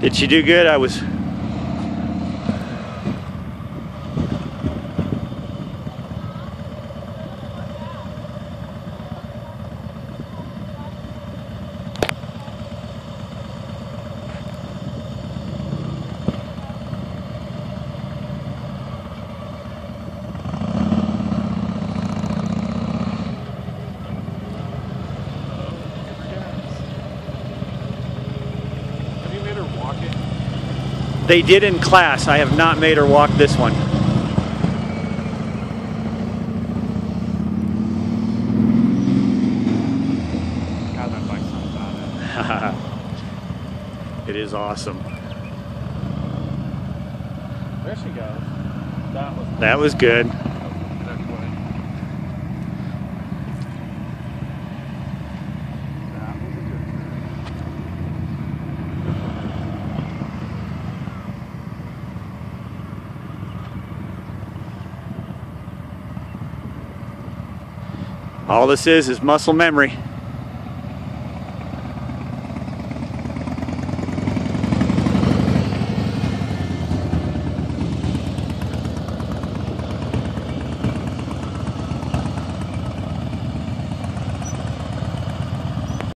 Did she do good? I was. Have you made her walk it? They did in class. I have not made her walk this one. God, that bike's not bad. it is awesome. There she goes. That was That was good. That was a good turn. All this is is muscle memory.